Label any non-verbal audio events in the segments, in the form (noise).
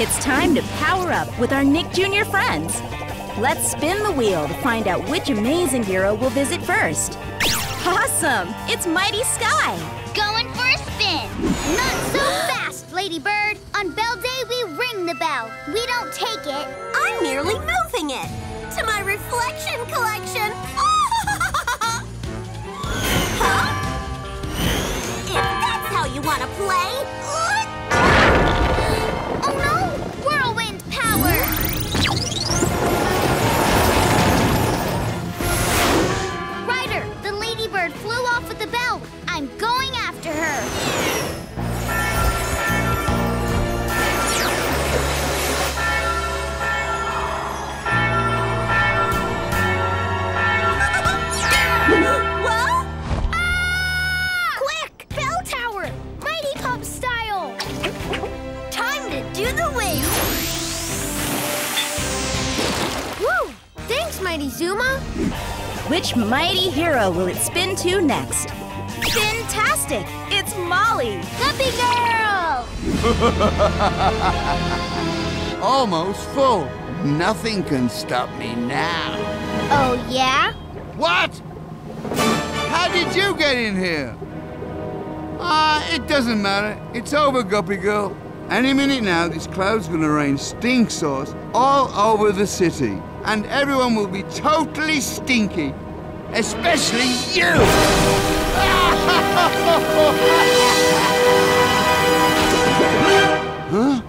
It's time to power up with our Nick Jr. friends. Let's spin the wheel to find out which amazing hero we'll visit first. Awesome! It's Mighty Skye! Going for a spin. Not so (gasps) fast, Ladybird. On Bell Day, we ring the bell. We don't take it. I'm merely moving it to my reflection collection. (laughs) huh? If that's how you want to play. Zuma. Which mighty hero will it spin to next? Fantastic! It's Molly! Guppy Girl! (laughs) Almost full. Nothing can stop me now. Oh, yeah? What? How did you get in here? Ah, it doesn't matter. It's over, Guppy Girl. Any minute now, this cloud's gonna rain stink sauce all over the city. And everyone will be totally stinky. Especially you! (laughs) huh?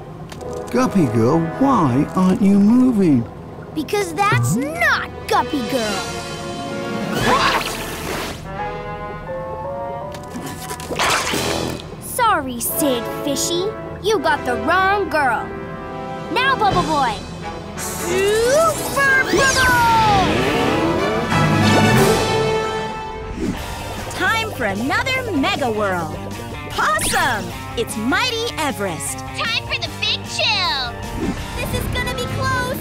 Guppy Girl, why aren't you moving? Because that's not Guppy Girl. What? Sorry, Sid Fishy. You got the wrong girl. Now, Bubble Boy. Super Bubble! Time for another Mega Whirl! Awesome! It's Mighty Everest! Time for the big chill. This is gonna be close.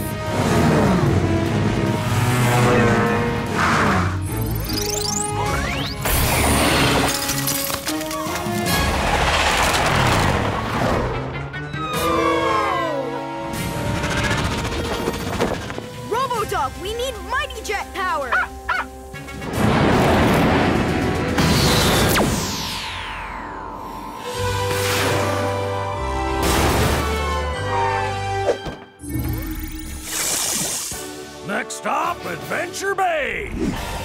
Adventure Bay.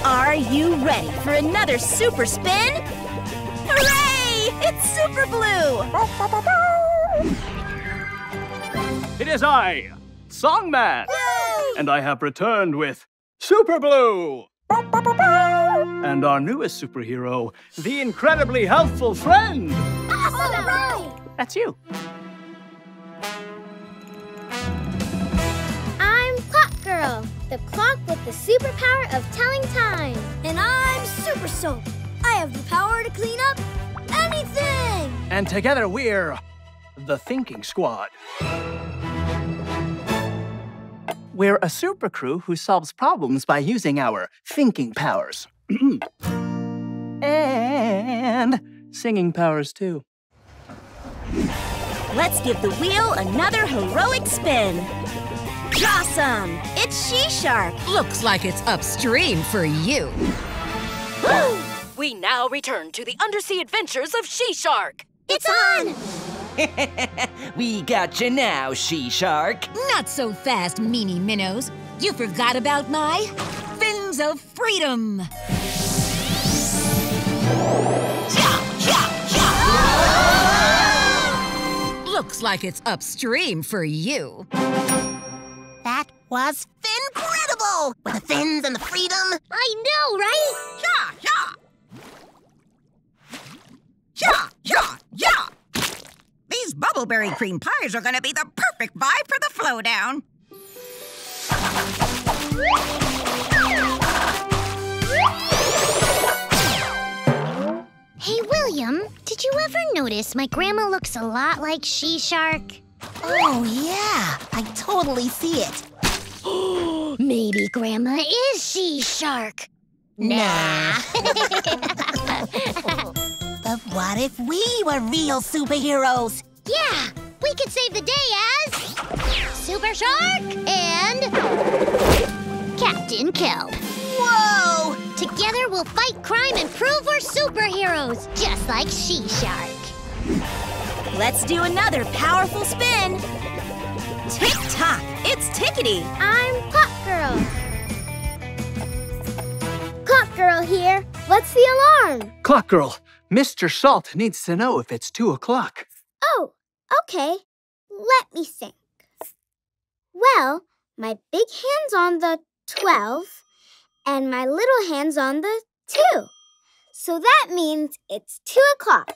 Are you ready for another super spin? Hooray! It's Super Blue! It is I, Songman, and I have returned with Super Blue. And our newest superhero, the incredibly helpful friend. Awesome! That's you. I'm Clock Girl, the clock with the superpower of telling time. And I'm Super Soap. I have the power to clean up anything. And together we're the Thinking Squad. We're a super crew who solves problems by using our thinking powers. (clears throat) and singing powers, too. Let's give the wheel another heroic spin. Awesome! It's She Shark! Looks like it's upstream for you. we now return to the undersea adventures of She Shark. It's on! (laughs) we got you now, She Shark. Not so fast, meanie minnows. You forgot about my fins of freedom. Looks like it's upstream for you. That was incredible! With the fins and the freedom. I know, right? Yeah, yeah. Yeah, yeah, yeah. These bubbleberry cream pies are gonna be the perfect vibe for the flow down. Hey, William, did you ever notice my grandma looks a lot like She Shark? Oh, yeah. I totally see it. (gasps) Maybe Grandma is She Shark. Nah. (laughs) but what if we were real superheroes? Yeah, we could save the day as Super Shark and Captain Kelp. Whoa! Together we'll fight crime and prove we're superheroes, just like She Shark. Let's do another powerful spin. Tick tock, it's Tickety. I'm Pop Girl. Clock Girl here. What's the alarm? Clock Girl, Mr. Salt needs to know if it's two o'clock. Oh, okay. Let me think. Well, my big hand's on the 12 and my little hand's on the 2. So that means it's 2 o'clock.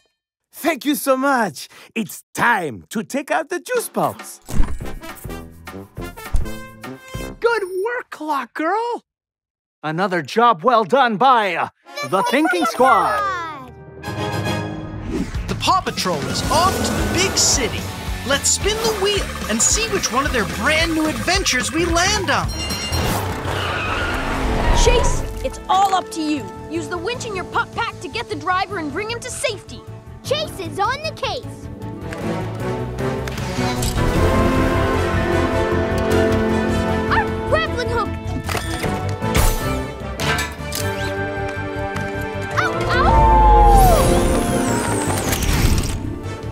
Thank you so much. It's time to take out the juice box. Good work, Clock Girl. Another job well done by uh, the Thinking Squad. The Paw Patrol is off to the big city. Let's spin the wheel and see which one of their brand new adventures we land on. Chase, it's all up to you. Use the winch in your pup pack to get the driver and bring him to safety. Chase is on the case. Our grappling hook!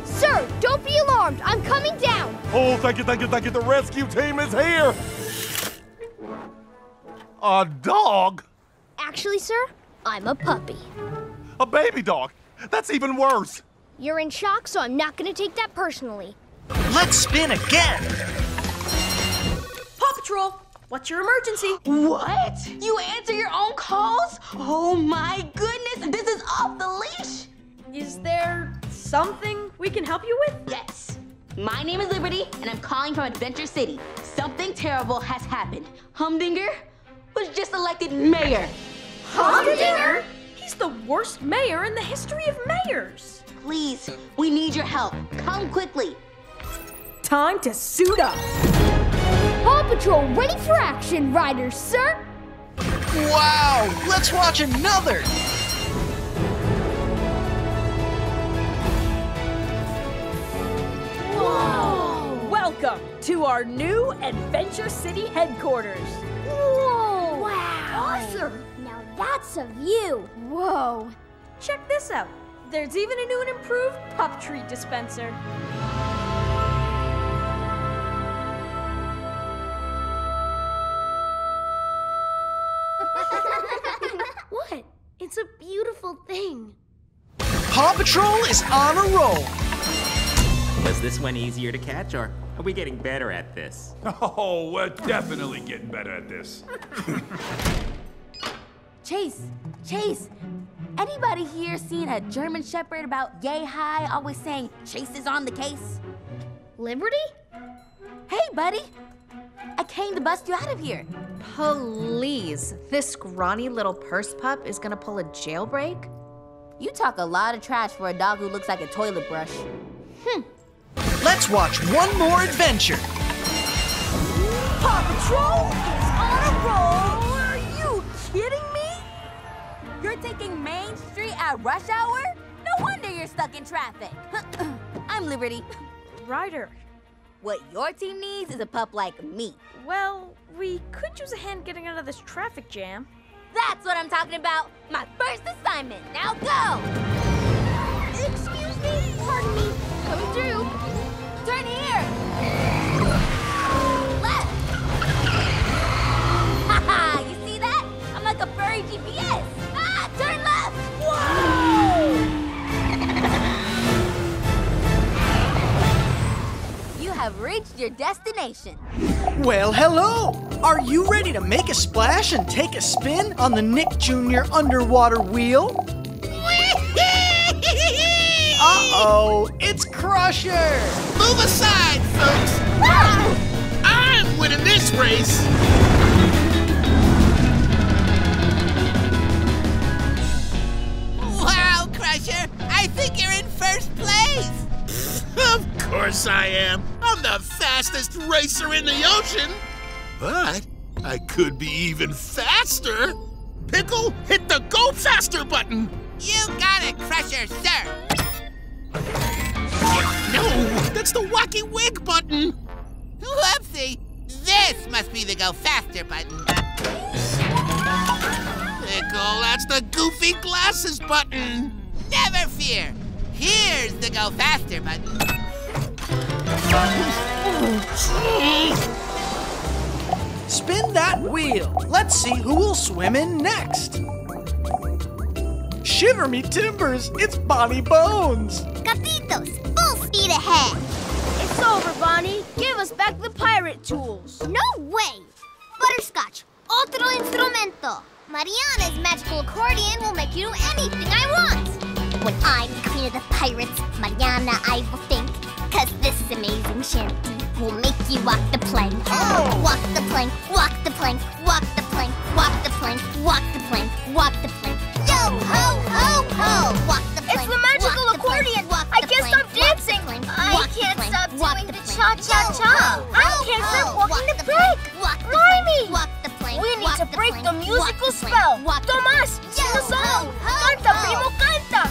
Sir, don't be alarmed. I'm coming down. Oh, thank you, thank you, thank you. The rescue team is here. A dog? Actually, sir, I'm a puppy. A baby dog? That's even worse. You're in shock, so I'm not gonna take that personally. Let's spin again. Paw Patrol, what's your emergency? What? You answer your own calls? Oh my goodness, this is off the leash! Is there something we can help you with? Yes. My name is Liberty, and I'm calling from Adventure City. Something terrible has happened. Humdinger was just elected mayor. Humdinger? He's the worst mayor in the history of mayors. Please, we need your help. Come quickly. Time to suit up. Paw Patrol ready for action, Ryder, sir. Wow, let's watch another. Whoa! Welcome to our new Adventure City headquarters. Whoa! Wow. Awesome! Now that's a view. Whoa! Check this out. There's even a new and improved pup treat dispenser. (laughs) What? It's a beautiful thing. Paw Patrol is on a roll. Was this one easier to catch, or are we getting better at this? (laughs) Oh, we're definitely getting better at this. (laughs) Chase, Chase, anybody here seen a German Shepherd about yay high, always saying Chase is on the case? Liberty? Hey, buddy. I came to bust you out of here. Please, this scrawny little purse pup is gonna pull a jailbreak? You talk a lot of trash for a dog who looks like a toilet brush. Hmm. Let's watch one more adventure. Paw Patrol is on a roll! Are you kidding Taking Main Street at rush hour? No wonder you're stuck in traffic. (clears throat) I'm Liberty. (clears throat) Ryder. What your team needs is a pup like me. Well, we could use a hand getting out of this traffic jam. That's what I'm talking about. My first assignment. Now go! Excuse me? Pardon me. Coming through. Turn! Have reached your destination. Well, hello! Are you ready to make a splash and take a spin on the Nick Jr. underwater wheel? (laughs) Uh-oh, it's Crusher! Move aside, folks! I'm winning this race! Wow, Crusher! I think you're in first place! of course I am. Fastest racer in the ocean. But I could be even faster. Pickle, hit the go faster button. You got it, Crusher, sir. No, that's the wacky wig button. Whoopsie. This must be the go faster button. Pickle, that's the goofy glasses button. Never fear. Here's the go faster button. Spin that wheel. Let's see who will swim in next. Shiver me timbers, it's Bonnie Bones. Gatitos, full speed ahead. It's over, Bonnie. Give us back the pirate tools. No way. Butterscotch, otro instrumento. Mariana's magical accordion will make you do anything I want. When I'm the queen of the pirates, Mariana, I will think. Cause this amazing shanty will make you walk the plank. Walk the plank, walk the plank, walk the plank, walk the plank, walk the plank, walk the plank. Yo ho ho ho! Walk the plank. It's the magical walk the plank, accordion. walk I can't plank, stop dancing. plank, I can't plank, stop walk doing the the cha-cha-cha. I can't stop walking walk the plank. walk the plank, walk the plank, We need to break the musical spell. walk the Tomas, plank. sing a song. Canta, primo, canta.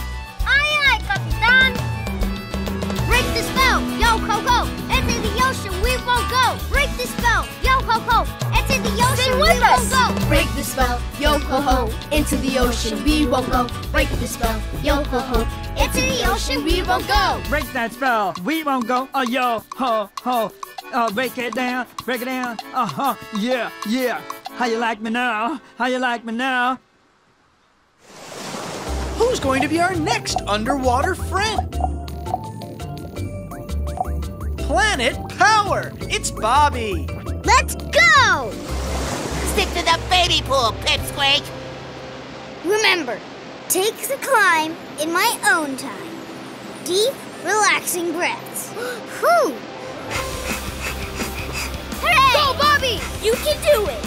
Ay, ay, capitán. Into Sing we with won't us. go. Break the spell, yo ho ho. Into the ocean we won't go. Break the spell, yo ho ho. Into the ocean we won't go. Break that spell. We won't go. Oh, yo, ho, ho. Uh, break it down, break it down. Uh huh. Yeah, yeah. How you like me now? How you like me now? Who's going to be our next underwater friend? Planet Power! It's Bobby! Let's go! Stick to the baby pool, Pipsqueak. Remember, take the climb in my own time. Deep, relaxing breaths. (gasps) Whew! Hooray! Go, Bobby! You can do it.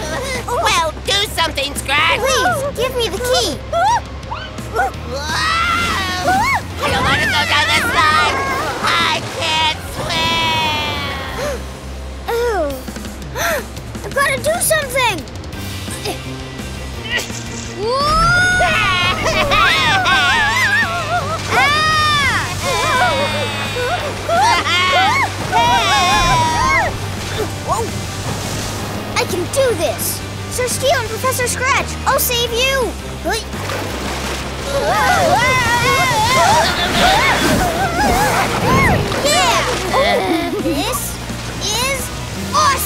(laughs) well, do something, Scratch. Please, give me the key. (gasps) I don't want to go down this slide. I can't swim. (gasps) Oh. I've got to do something. I can do this. Sir Steel and Professor Scratch, I'll save you. Yeah! Oh, this is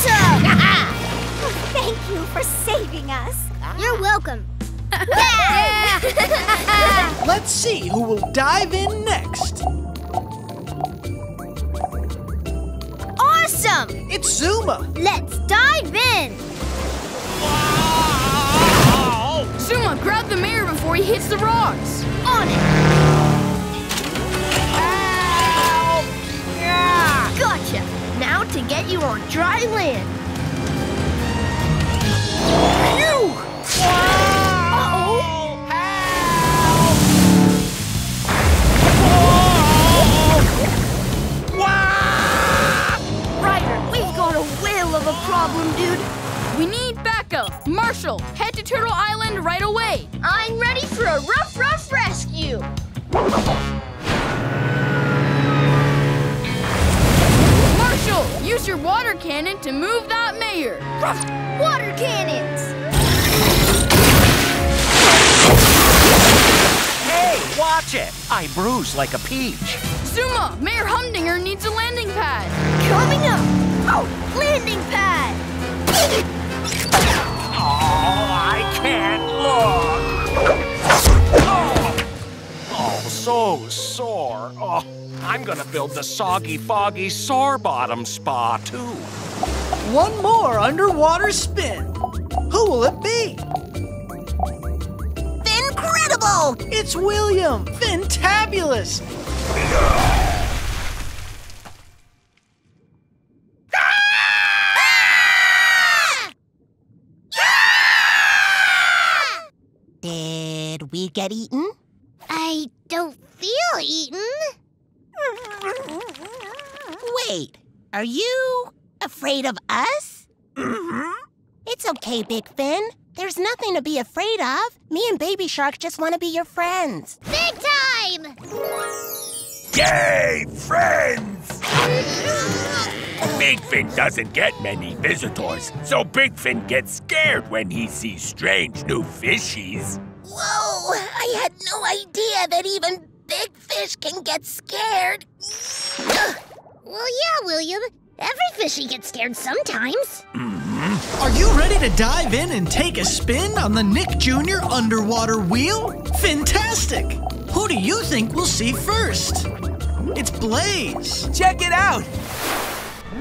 awesome! (laughs) Thank you for saving us. You're welcome. (laughs) Let's see who will dive in next. Awesome! It's Zuma. Let's dive in. Zuma, grab the mayor before he hits the rocks. On it. To get you on dry land. Ryder, we've got a whale of a problem, dude. We need backup. Marshall, head to Turtle Island right away. I'm ready for a rough, rough rescue. Use your water cannon to move that mayor. Rough water cannons. Hey, watch it! I bruise like a peach. Zuma, Mayor Humdinger needs a landing pad. Coming up. Oh, landing pad. Oh, I can't look. Oh, oh so sore. Oh, I'm gonna build the soggy, foggy, sore bottom spa too. One more underwater spin. Who will it be? Incredible! It's William! Fantabulous! Did we get eaten? I don't feel eaten. Wait, are you afraid of us? Mm-hmm. It's okay, Big Fin. There's nothing to be afraid of. Me and Baby Shark just want to be your friends. Big time! Yay, friends! Big Fin doesn't get many visitors, so Big Fin gets scared when he sees strange new fishies. Whoa! I had no idea that even big fish can get scared. Well, yeah, William. Every fishy gets scared sometimes. Mm-hmm. Are you ready to dive in and take a spin on the Nick Jr. underwater wheel? Fantastic! Who do you think we'll see first? It's Blaze. Check it out!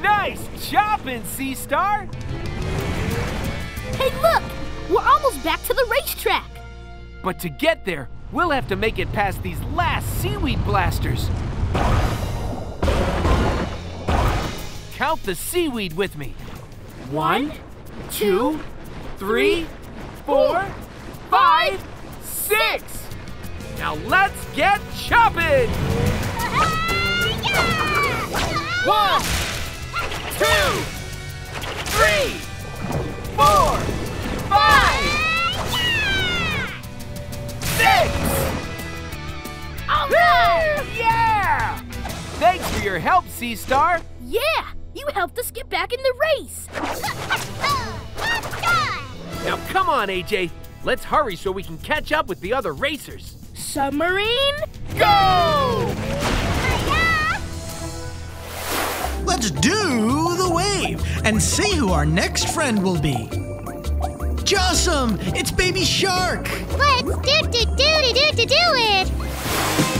Nice chopping, Sea Star! Hey, look! We're almost back to the racetrack. But to get there, we'll have to make it past these last seaweed blasters. Count the seaweed with me. One, two, three, four, five, six. Now let's get chopping! (laughs) One, two, three, four, five, six. All right! Yeah! Thanks for your help, Sea Star. Yeah! You helped us get back in the race. (laughs) Now come on, AJ. Let's hurry so we can catch up with the other racers. Submarine, go! Let's do the wave and see who our next friend will be. Jawsome, it's Baby Shark. Let's do do do do do do it.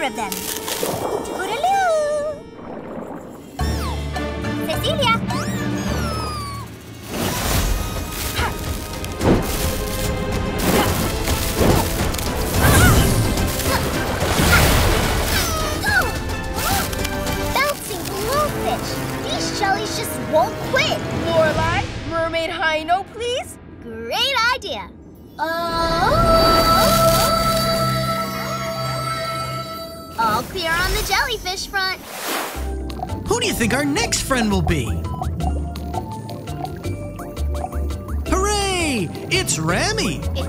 Care of them.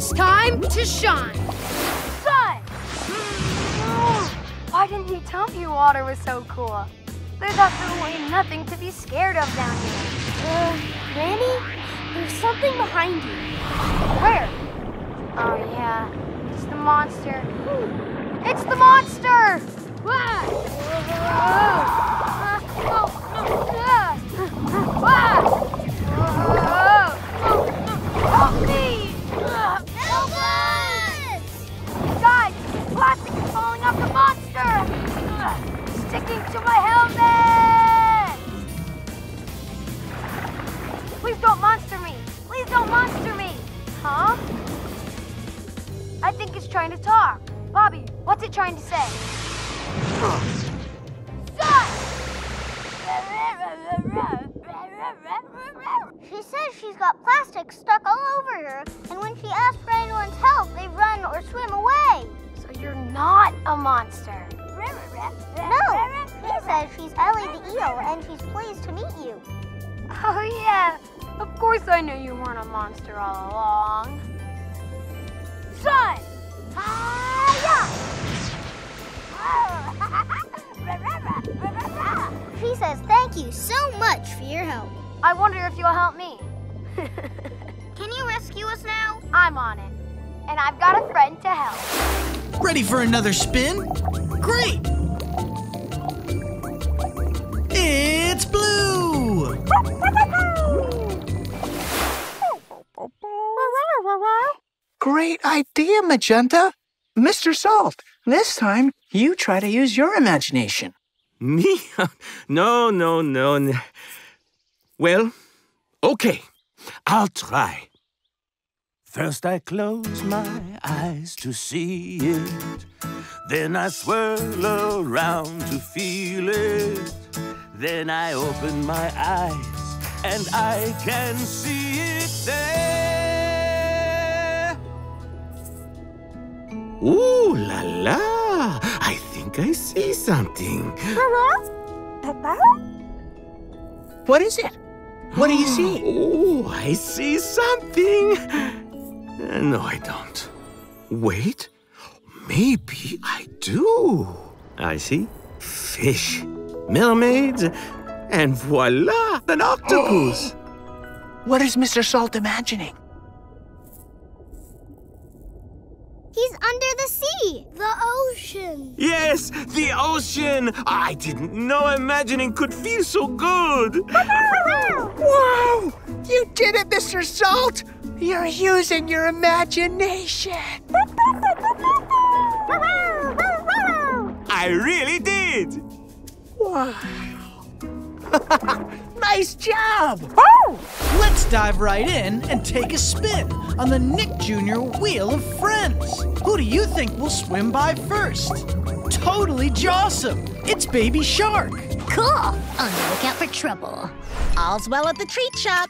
It's time to shine. Sun! Why didn't you tell me water was so cool? There's absolutely nothing to be scared of down here. Uh, Randy, there's something behind you. Where? Oh, yeah. It's the monster. It's the monster! Ah! Think it's trying to talk. Bobby, what's it trying to say? She says she's got plastic stuck all over her, and when she asks for anyone's help, they run or swim away. So you're not a monster. No, he says she's Ellie the eel, and she's pleased to meet you. Oh, yeah. Of course I knew you weren't a monster all along. Sun! She says thank you so much for your help. I wonder if you'll help me. (laughs) Can you rescue us now? I'm on it. And I've got a friend to help. Ready for another spin? Great! It's blue! Great idea, Magenta. Mr. Salt, this time you try to use your imagination. (laughs) Me? No, no, no. n- Well, okay. I'll try. First I close my eyes to see it. Then I swirl around to feel it. Then I open my eyes and I can see it there. Ooh la la! I think I see something. What is it? What do you see? Oh, I see something. Uh, No, I don't. Wait, maybe I do. I see fish, mermaids, and voila, an octopus. (gasps) What is Mr. Salt imagining? He's under the sea. The ocean. Yes, the ocean. I didn't know imagining could feel so good. (laughs) Whoa! You did it, Mr. Salt! You're using your imagination. (laughs) I really did. Wow. (laughs) nice job! Let's dive right in and take a spin on the Nick Jr. Wheel of Friends. Who do you think will swim by first? Totally jawsome! It's Baby Shark. Cool. On the lookout for trouble. All's well at the treat shop.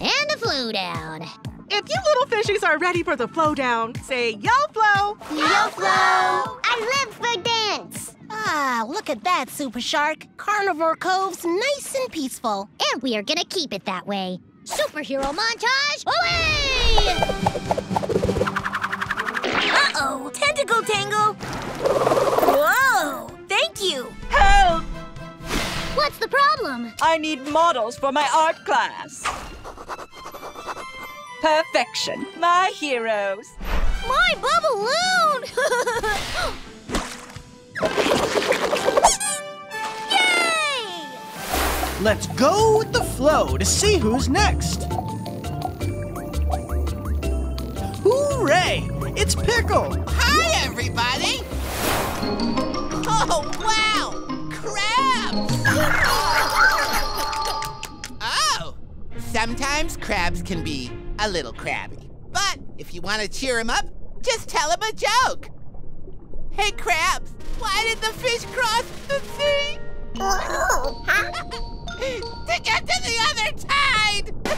And a flow down. If you little fishies are ready for the flow down, say yo flow. Yo, flow! I live for dance! Ah, look at that, Super Shark. Carnivore Cove's nice and peaceful. And we are gonna keep it that way. Superhero montage, away! Uh-oh, tentacle tangle. Whoa, thank you. Help! What's the problem? I need models for my art class. Perfection, my heroes. My bubballoon! (laughs) Yay! Let's go with the flow to see who's next. Hooray! It's Pickle. Hi, everybody! Oh, wow! Crabs! (laughs) oh! Sometimes crabs can be a little crabby. But if you want to cheer them up, just tell them a joke. Hey, crabs, why did the fish cross the sea? (laughs) to get to the other tide! (laughs)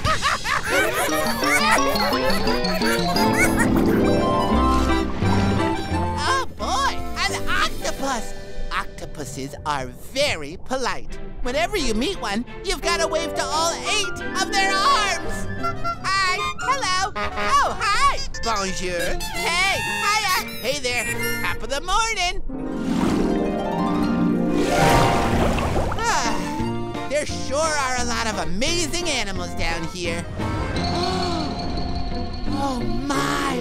oh boy, an octopus! Octopuses are very polite. Whenever you meet one, you've got to wave to all eight of their arms. Hi, hello, oh, hi, bonjour, hey, hiya, hey there, top of the morning. Ah, there sure are a lot of amazing animals down here. (gasps) Oh my!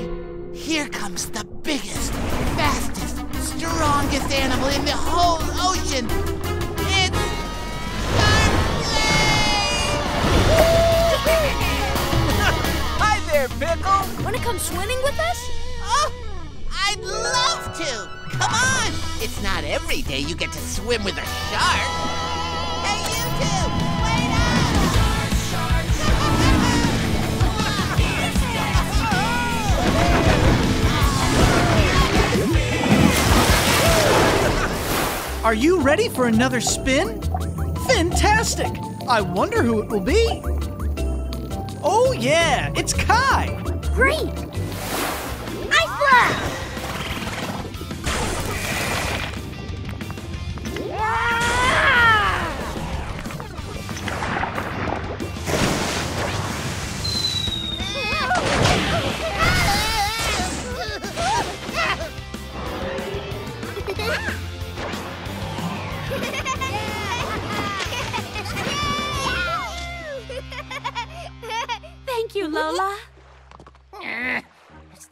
Here comes the biggest, fastest, strongest animal in the whole ocean. It's Hi there, Pickle. Wanna come swimming with us? Oh, I I'd love to! Come on! It's not every day you get to swim with a shark! Hey, you two! Wait up! Are you ready for another spin? Fantastic! I wonder who it will be. Oh, yeah, it's Kai. Great! Ice Blast!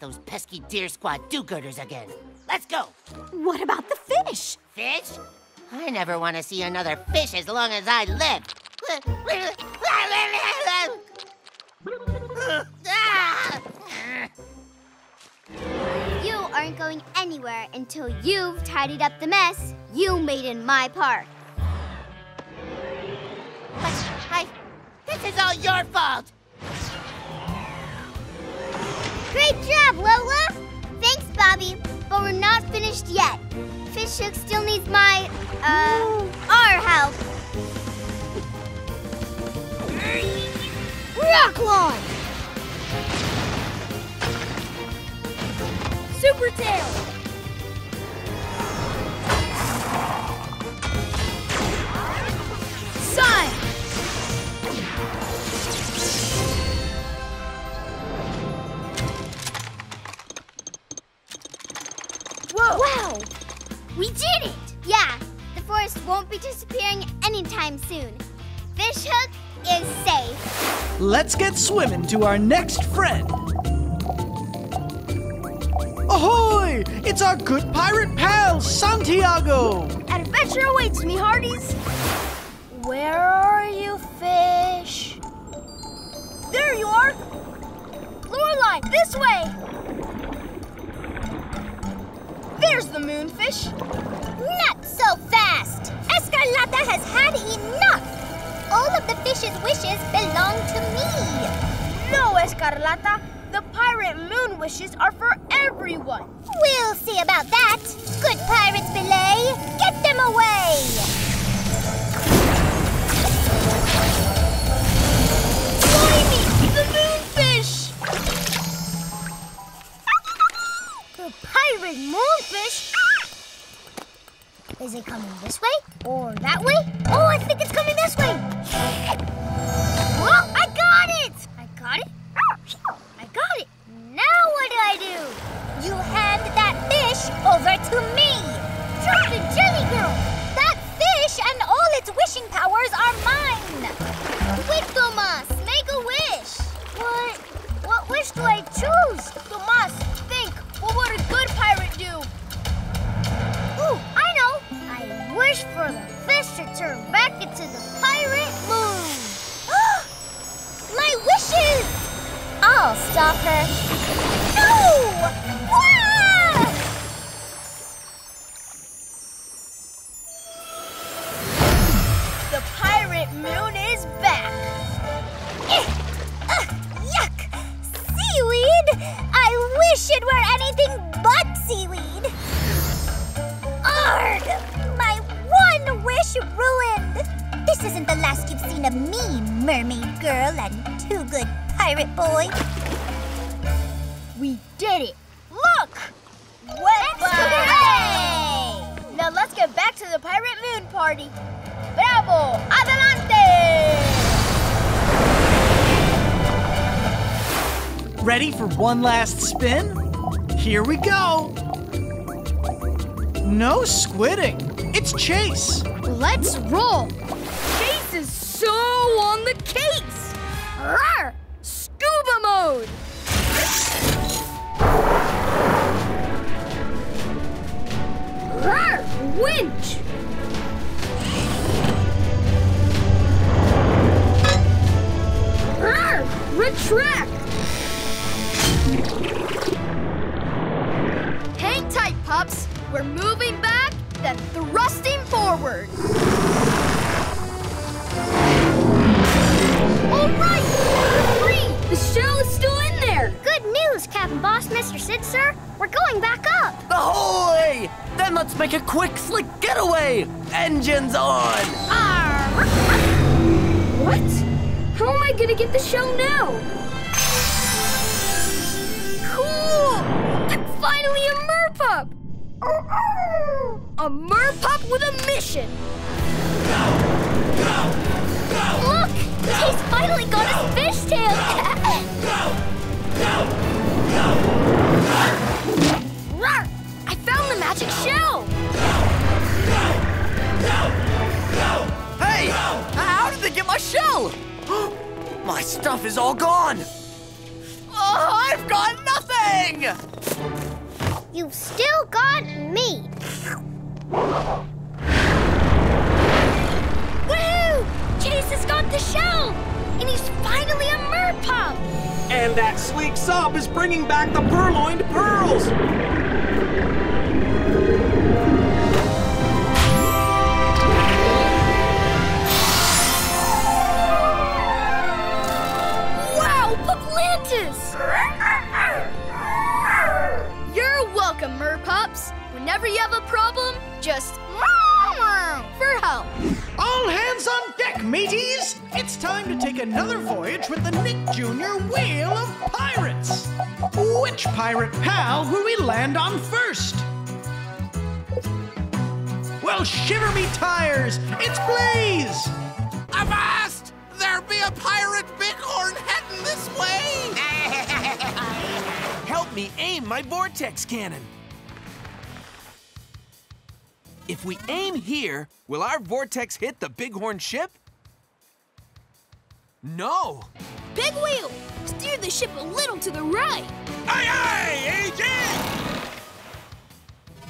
Those pesky Deer Squad do-gooders again. Let's go! What about the fish? Fish? I never want to see another fish as long as I live. (laughs) You aren't going anywhere until you've tidied up the mess you made in my park. I, this is all your fault! Great job, Lola! Thanks, Bobby, but we're not finished yet. Fishhook still needs my, uh, our help. Rock launch! Super tail! Anytime soon. Fish Hook is safe. Let's get swimming to our next friend. Ahoy! It's our good pirate pal, Santiago! Adventure awaits me, hearties. Where are you, fish? There you are. Loreline, this way. There's the moonfish. Not so fast! Escarlata has had enough! All of the fish's wishes belong to me! No, Escarlata. The pirate moon wishes are for everyone. We'll see about that! Good pirates, Belay! Get them away! The moonfish! The pirate moonfish? Is it coming this way? Or that way? Oh, I think it's coming this way! Oh, I got it! I got it? I got it. Now what do I do? You hand that fish over to me! Wish for the fish to turn back into the pirate moon. (gasps) My wishes! I'll stop her. No! Wah! One last spin? Here we go. No squidding. It's Chase. Let's roll. Chase is so on the case. Pal will we land on first? Well, shiver me tires! It's Blaze! Avast! There be a pirate bighorn heading this way! (laughs) Help me aim my vortex cannon. If we aim here, will our vortex hit the bighorn ship? No. Big wheel! Steer the ship a little to the right. Aye, aye, agent!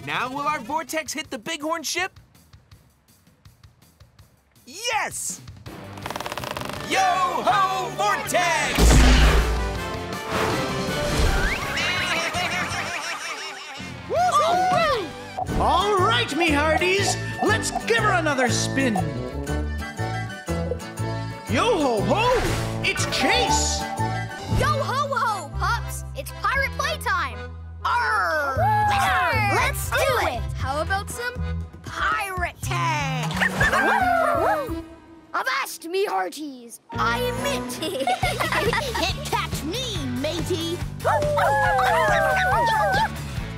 Now will our vortex hit the bighorn ship? Yes! Yo ho, vortex! All right, me hearties, let's give her another spin. Yo ho ho! It's Chase! Arr! Let's do it! How about some pirate tag? Avast, me hearties! I admit! (laughs) Can't catch me, matey!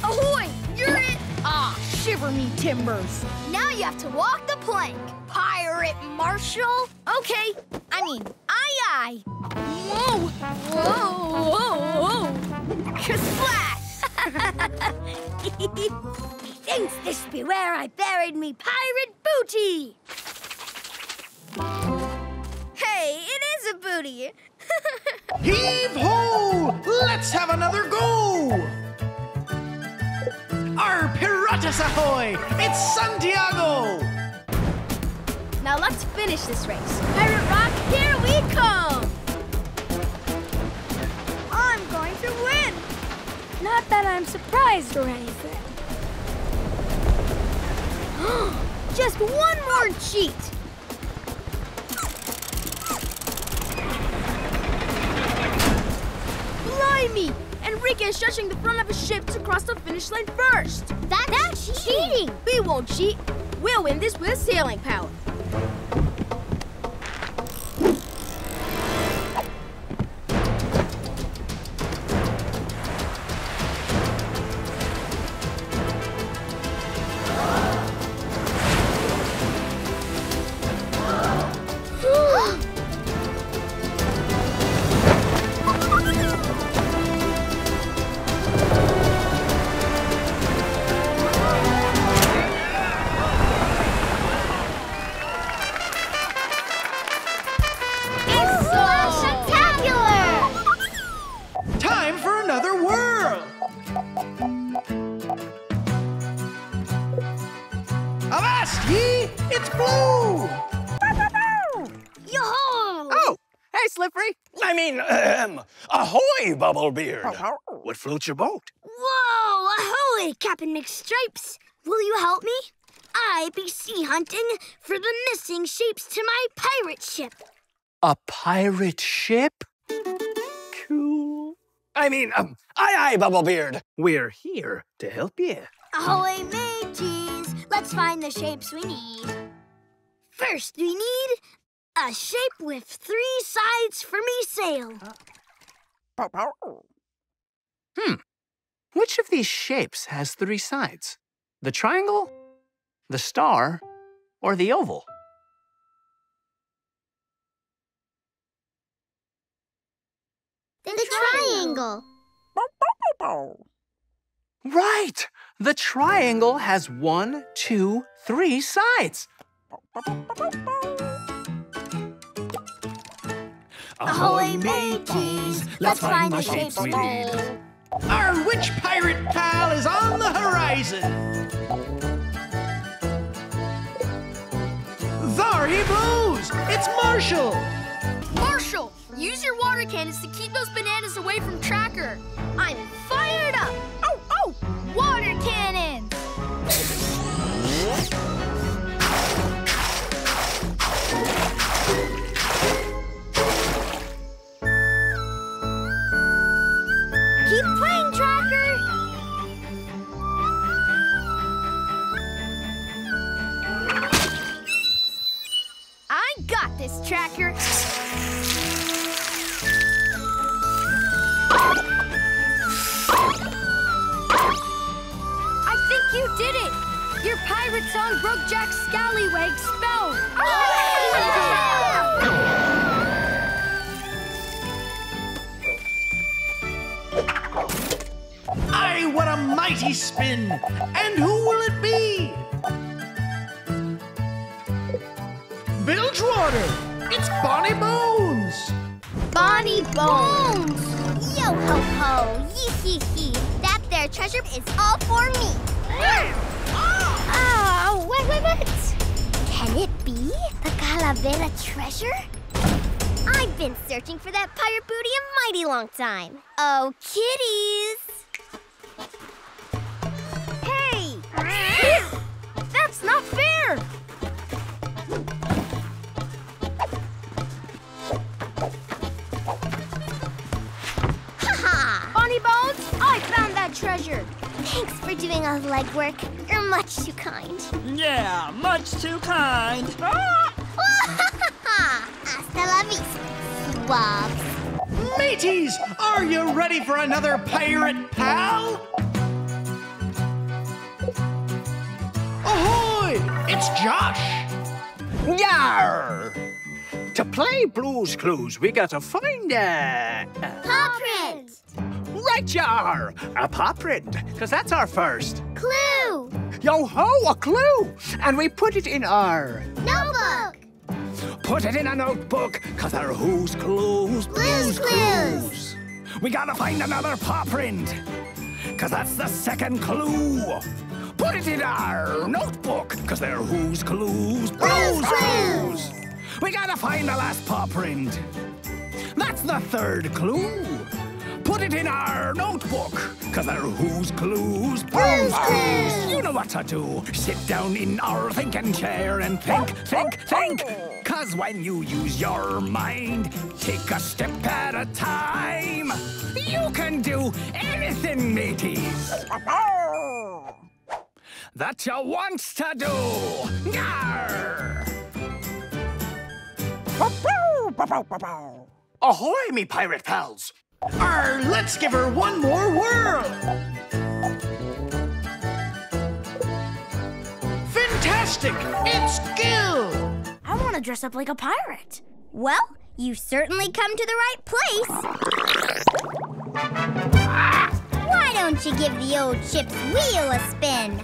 Ahoy! You're it! Ah, shiver me timbers! Now you have to walk the plank, Pirate Marshall! Okay, I mean, aye aye! Whoa! Whoa! Whoa! Whoa! Splash! (laughs) Thinks this be where I buried me pirate booty! Hey, it is a booty! (laughs) Heave ho! Let's have another go! Our piratas ahoy! It's Santiago! Now let's finish this race. Pirate Rock, here we come! Not that I'm surprised or anything. (gasps) Just one more cheat! Blimey! Enrique is stretching the front of his ship to cross the finish line first! That's, cheating! We won't cheat! We'll win this with sailing power! Ahoy, Bubblebeard. What floats your boat? Whoa! Ahoy, Captain McStripes! Will you help me? I be sea hunting for the missing shapes to my pirate ship. A pirate ship? Cool. I mean, um, aye, aye, Bubblebeard. We're here to help you. Ahoy, mateys! Let's find the shapes we need. First, we need a shape with three sides for me sail. Hmm. Which of these shapes has three sides? The triangle, the star, or the oval? The, triangle. Right! The triangle has one, two, three sides. Ahoy, mateys! Let's find the shapes we need. Our witch pirate pal is on the horizon. There he blows! It's Marshall! Marshall, use your water cannons to keep those bananas away from Tracker. I'm fired up. Oh, oh, water Tracker. I think you did it. Your pirate song broke Jack's scallywag spell. Aye, what a mighty spin! And who will it be? Bilgewater! It's Bonnie Bones! Bonnie Bones! Yo ho ho! Yee hee hee! That there treasure is all for me! Ah, oh, wait, wait, wait! Can it be the Calavera treasure? I've been searching for that pirate booty a mighty long time. Oh, kitties! Hey! That's not fair! Treasure. Thanks for doing all the legwork. You're much too kind. Yeah, much too kind. (laughs) Hasta la vista, swabs. Mateys, are you ready for another pirate pal? Ahoy! It's Josh! Yar! To play Blues Clues, we gotta find a... Paw print! Right, yar! A paw print, because that's our first. Clue! Yo ho, a clue! And we put it in our... Notebook! Put it in a notebook, because our who's clues, Blues Clues! We gotta find another paw print, because that's the second clue. Put it in our notebook, because they're who's clues, Blues Clues! We gotta find the last paw print. That's the third clue. Put it in our notebook, because they're who's clues, Blues Clues! You know what to do. Sit down in our thinking chair and think, think, think. Cause when you use your mind, take a step at a time. You can do anything, mateys. That you wants to do. Yarr! Ahoy, me pirate pals! Arr, let's give her one more whirl! Fantastic! It's Gil! I want to dress up like a pirate. Well, you certainly come to the right place. Why don't you give the old ship's wheel a spin?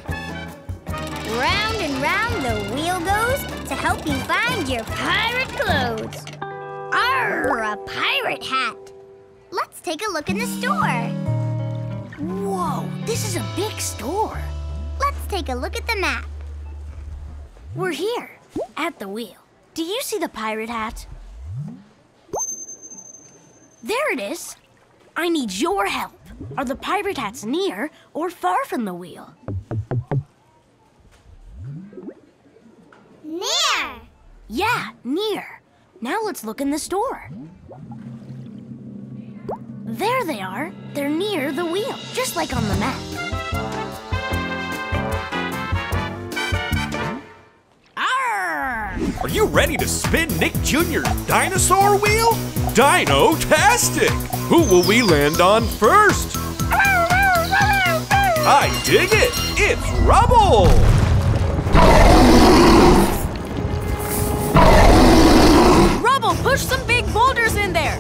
Round and round the wheel goes to help you find your pirate clothes. Arr, a pirate hat. Let's take a look in the store. Whoa, this is a big store. Let's take a look at the map. We're here, at the wheel. Do you see the pirate hat? There it is. I need your help. Are the pirate hats near or far from the wheel? Near! Yeah, near. Now let's look in the store. There they are. They're near the wheel, just like on the map. Arr! Are you ready to spin Nick Jr.'s dinosaur wheel? Dino-tastic! Who will we land on first? I dig it! It's Rubble! Rubble, push some big boulders in there.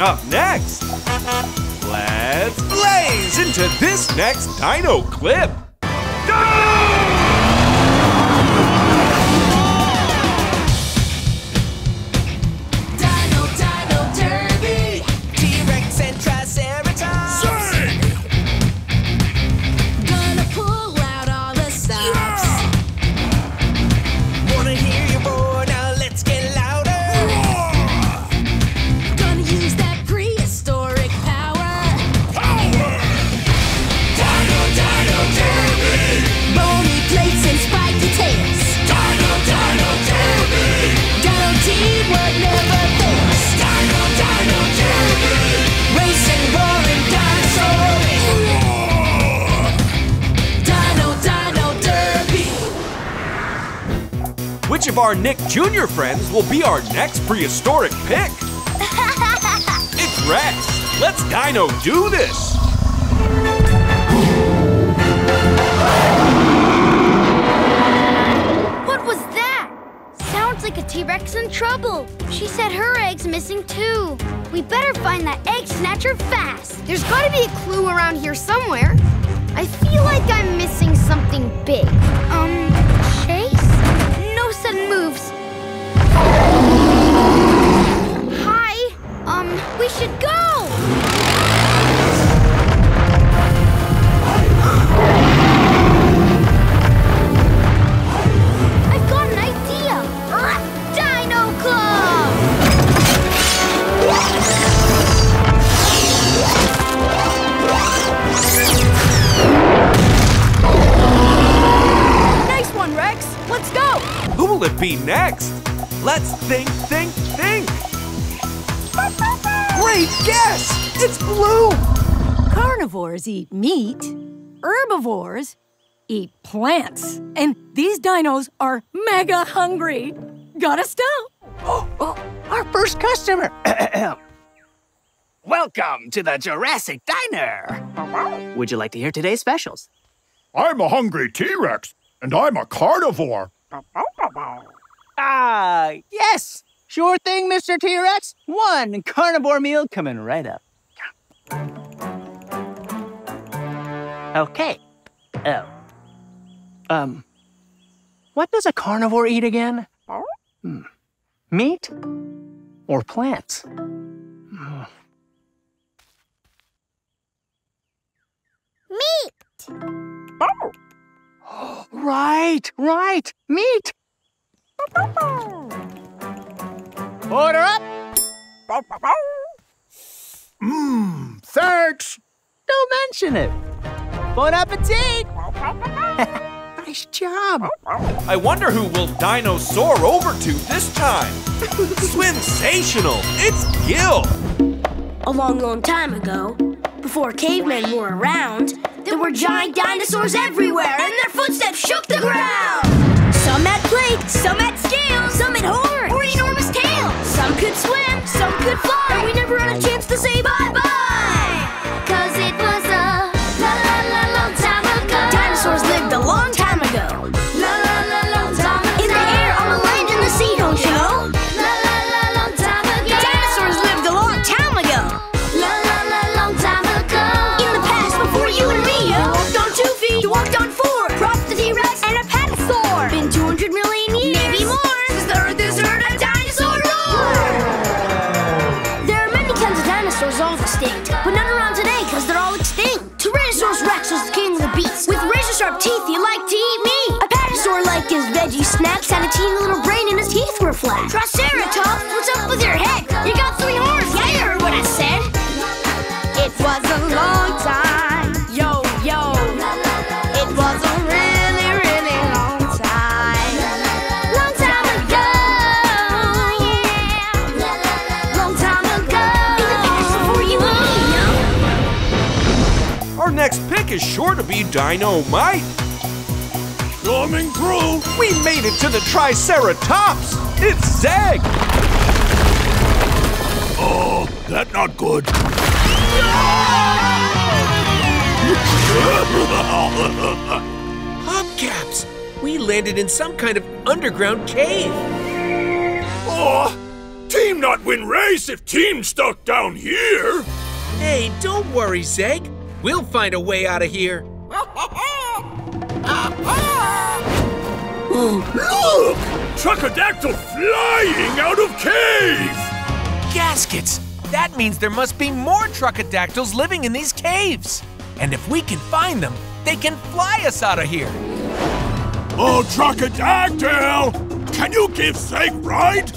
Up next. Let's blaze into this next dino clip. Which of our Nick Jr. friends will be our next prehistoric pick? (laughs) It's Rex. Let's dino do this. What was that? Sounds like a T-Rex in trouble. She said her egg's missing too. We better find that egg snatcher fast. There's gotta be a clue around here somewhere. I feel like I'm missing something big. Um, Chase? No sudden moves. Hi. Um, we should go. Next? Let's think, think, think. Great guess! It's Blue! Carnivores eat meat, herbivores eat plants, and these dinos are mega hungry. Gotta stop. Oh, oh our first customer. (clears throat) Welcome to the Jurassic Diner. Would you like to hear today's specials? I'm a hungry T-Rex, and I'm a carnivore. (laughs) Ah, yes. Sure thing, Mr. T-Rex. One carnivore meal coming right up. Okay. Oh. Um, what does a carnivore eat again? Hmm. Meat or plants? Hmm. Meat! (gasps) Right, right. Meat. Order up. Mmm, thanks. Don't mention it. Bon appetit. (laughs) nice job. I wonder who will dinosaur over to this time. (laughs) Sensational! It's Gil. A long, long time ago, before cavemen were around, there were giant dinosaurs everywhere, and their footsteps shook the ground. Some had plates, some had scales, some had horns, or enormous tails. Some could swim, some could fly, and we never had a chance to say bye-bye. Is sure to be Dynamite. Coming through. We made it to the Triceratops. It's Zeg. Oh, that not good. (laughs) Hubcaps! We landed in some kind of underground cave. Oh, team not win race if team stuck down here. Hey, don't worry, Zeg. We'll find a way out of here. Oh, look! Truckadactyl flying out of cave! Gaskets! That means there must be more truckadactyls living in these caves. And if we can find them, they can fly us out of here. Oh, Truckadactyl! Can you give Zeg ride?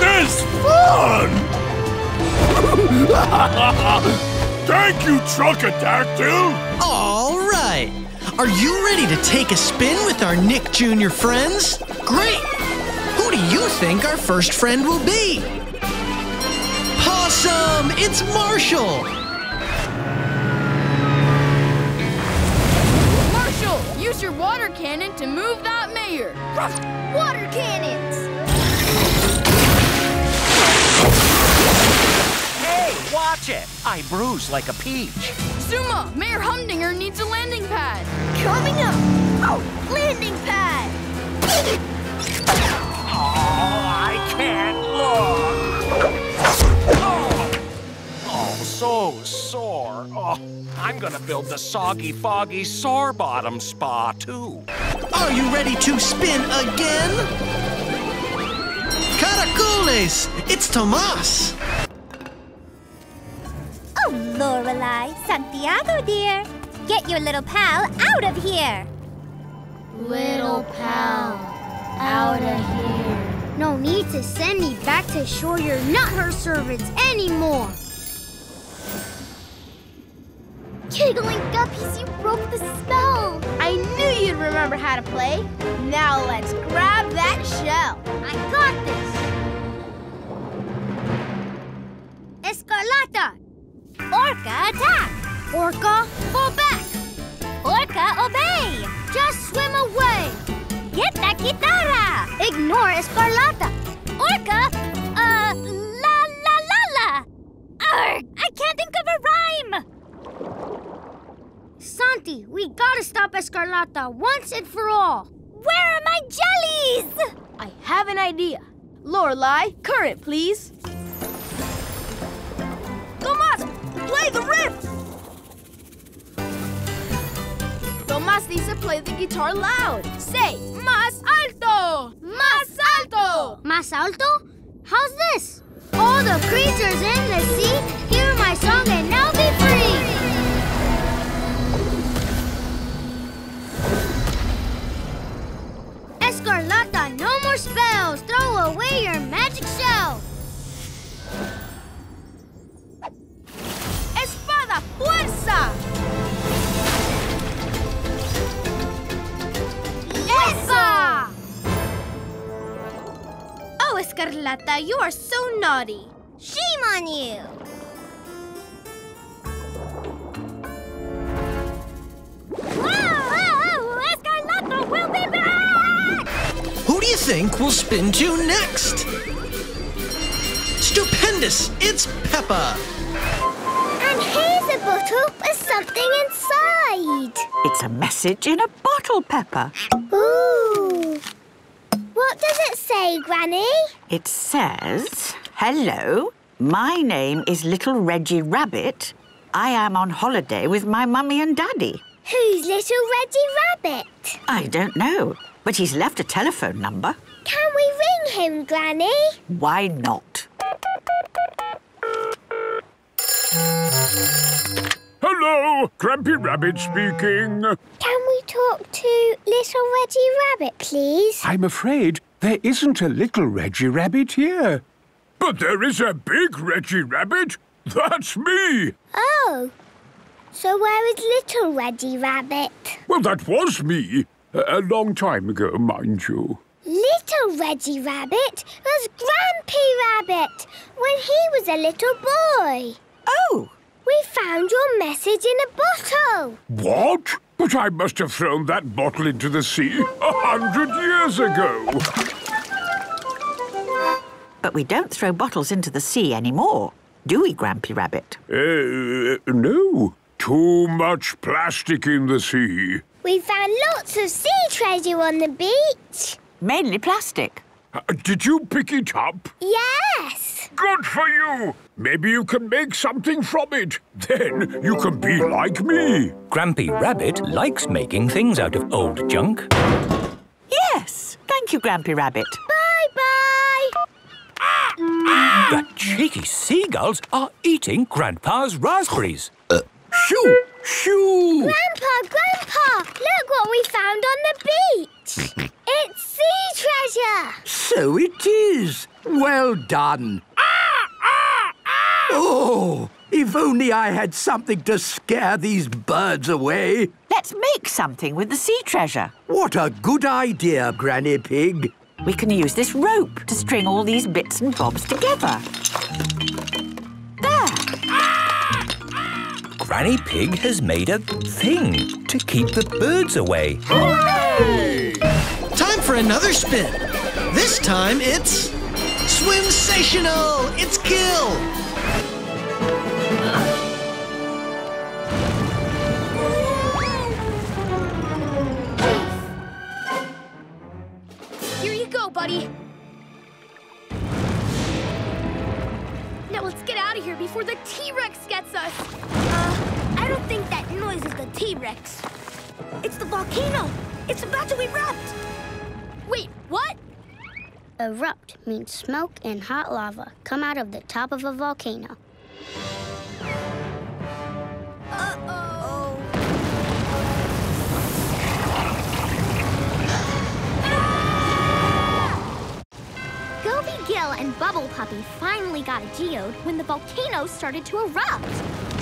this fun! (laughs) Thank you, Truckadactyl! All right. Are you ready to take a spin with our Nick Jr. friends? Great. Who do you think our first friend will be? Awesome! It's Marshall! Marshall, use your water cannon to move that mayor. Water cannons! Watch it. I bruise like a peach. Zuma, Mayor Humdinger needs a landing pad. Coming up! Oh, landing pad! Oh, I can't look. Oh, oh so sore. Oh, I'm gonna build the soggy, foggy, sore bottom spa too. Are you ready to spin again? Caracoles! It's Tomas! Oh, Lorelei, Santiago, dear. Get your little pal out of here. Little pal, out of here. No need to send me back to shore. You're not her servants anymore. Giggling guppies, you broke the spell! I knew you'd remember how to play. Now let's grab that shell. I got this. Escarlata! Orca, attack! Orca, fall back! Orca, obey! Just swim away! Get that guitarra! Ignore Escarlata! Orca, uh, la la la la! Arg! I can't think of a rhyme! Santi, we gotta stop Escarlata once and for all! Where are my jellies? I have an idea. Lorelei, current, please. Play the riff! Tomas needs to play the guitar loud. Say, más alto! Más alto! Más alto? How's this? All the creatures in the sea, hear my song and now be free! Escarlata, no more spells! Throw away your magic shell! Espada, fuerza! Esa! Oh, Escarlata, you are so naughty. Shame on you! Whoa! Will! Who do you think we'll spin to next? Stupendous! It's Peppa! Here's a something inside. It's a message in a bottle, Peppa. Ooh. What does it say, Granny? It says, Hello, my name is Little Reggie Rabbit. I am on holiday with my mummy and daddy. Who's little Reggie Rabbit? I don't know, but he's left a telephone number. Can we ring him, Granny? Why not? Hello, Hello, Grampy Rabbit speaking. Can we talk to little Reggie Rabbit, please? I'm afraid there isn't a little Reggie Rabbit here. But there is a big Reggie Rabbit. That's me. Oh. So where is little Reggie Rabbit? Well, that was me. A, a long time ago, mind you. Little Reggie Rabbit was Grampy Rabbit when he was a little boy. Oh. We found your message in a bottle. What? But I must have thrown that bottle into the sea a hundred years ago. But we don't throw bottles into the sea anymore, do we, Grampy Rabbit? Uh, no. Too much plastic in the sea. We found lots of sea treasure on the beach. Mainly plastic. Uh, did you pick it up? Yes. Good for you. Maybe you can make something from it. Then you can be like me. Grampy Rabbit likes making things out of old junk. Yes. Thank you, Grampy Rabbit. Bye-bye. The cheeky seagulls are eating Grandpa's raspberries. Shoo! Shoo! Grandpa, Grandpa, look what we found on the beach. It's sea treasure. So it is. Well done. Ah! Oh, if only I had something to scare these birds away. Let's make something with the sea treasure. What a good idea, Granny Pig. We can use this rope to string all these bits and bobs together. There. Granny Pig has made a thing to keep the birds away. Time for another spin. This time it's Swimsational! It's Gil! Here you go, buddy. Now let's get out of here before the T-Rex gets us. Noise is the T-Rex. It's the volcano. It's about to erupt. Wait, what? Erupt means smoke and hot lava come out of the top of a volcano. Gil and Bubble Puppy finally got a geode when the volcano started to erupt.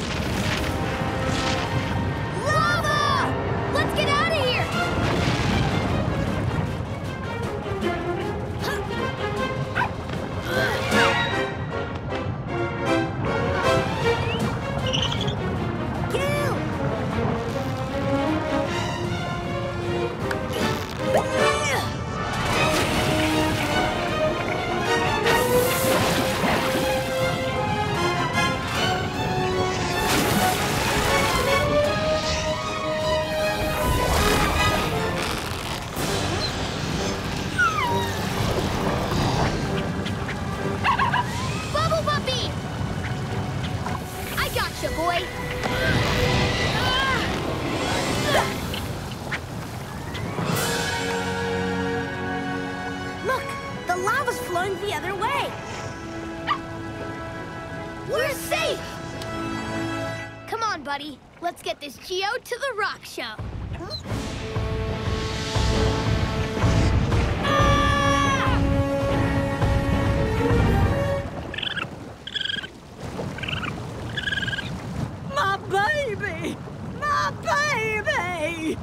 Safe! Come on, buddy. Let's get this Geo to the rock show. My baby! My baby!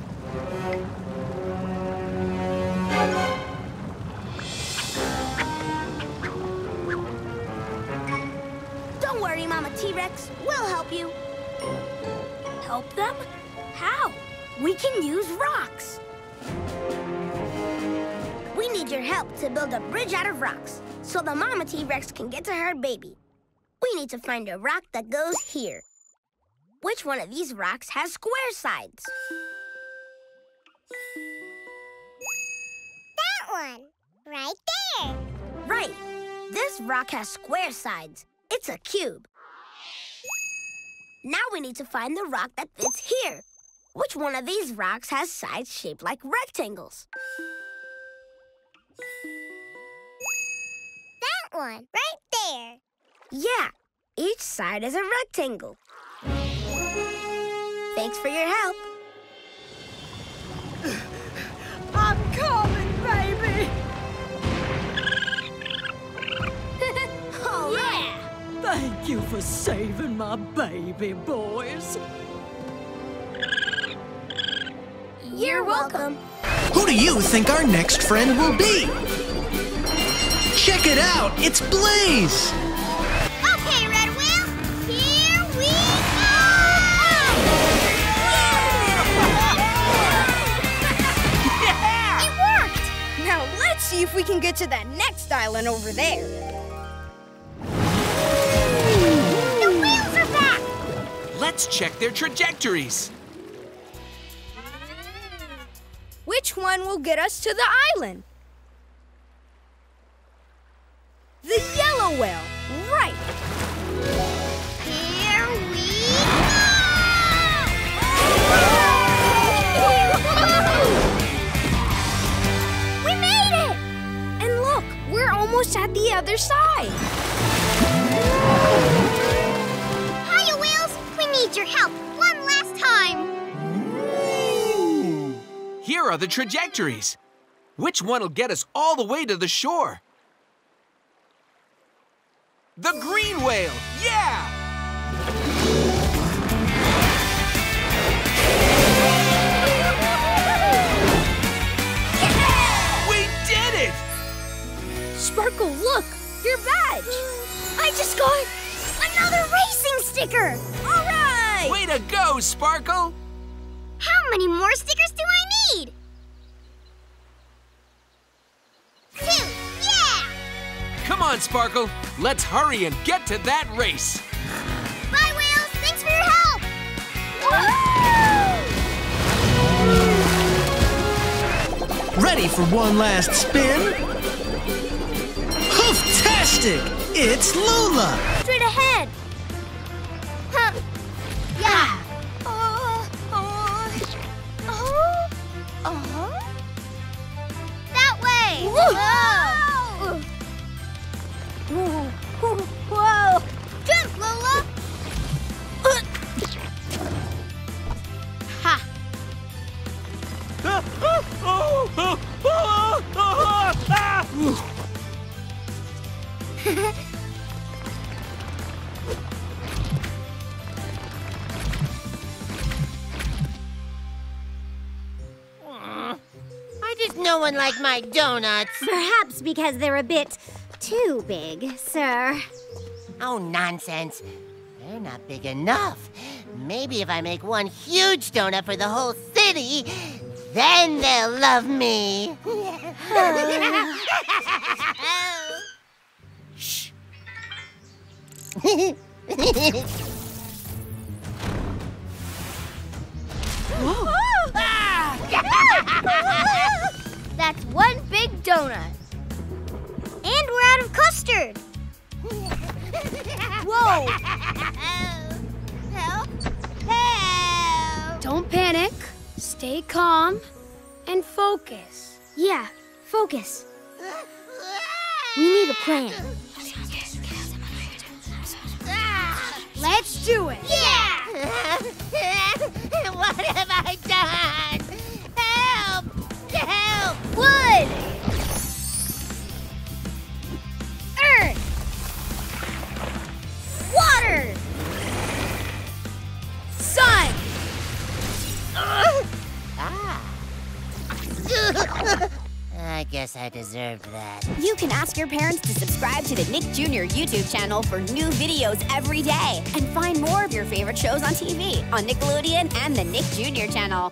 T-Rex. We'll help you. Help them? How? We can use rocks. We need your help to build a bridge out of rocks so the Mama T-Rex can get to her baby. We need to find a rock that goes here. Which one of these rocks has square sides? That one, right there. Right. This rock has square sides. It's a cube. Now we need to find the rock that fits here. Which one of these rocks has sides shaped like rectangles? That one, right there. Yeah, each side is a rectangle. Thanks for your help. You for saving my baby, boys. You're welcome. Who do you think our next friend will be? Check it out! It's Blaze! Okay, Red Wheel, here we (laughs) Yeah! It worked! Now let's see if we can get to that next island over there. Let's check their trajectories. Which one will get us to the island? The yellow whale, right. Here we go! We made it! And look, we're almost at the other side. Hiya, Wheels! We need your help one last time! Here are the trajectories. Which one will get us all the way to the shore? The green whale! Yeah! We did it! Sparkle, look! Your badge! I just got Another racing sticker! All right! Way to go, Sparkle! How many more stickers do I need? Two! Yeah! Come on, Sparkle. Let's hurry and get to that race. Bye, Wheels! Thanks for your help! Ready for one last spin? Hooftastic! It's Lula! Straight ahead! Huh. Yeah! Uh, uh, uh, uh-huh. That way! Whoa! Whoa! Whoa! Jump, one like my donuts? Perhaps because they're a bit too big, sir. Oh, nonsense. They're not big enough. Maybe if I make one huge donut for the whole city, then they'll love me. (laughs) Shh. (laughs) Oh! Ah! (laughs) That's one big donut. And we're out of custard. (laughs) Whoa! Help! Help! Don't panic. Stay calm and focus. Yeah, focus. We need a plan. Let's do it. Yeah! (laughs) what have I done? Wood! Earth! Water! Sun! Ah. (laughs) I guess I deserved that. You can ask your parents to subscribe to the Nick Jr. YouTube channel for new videos every day and find more of your favorite shows on TV on Nickelodeon and the Nick Jr. channel.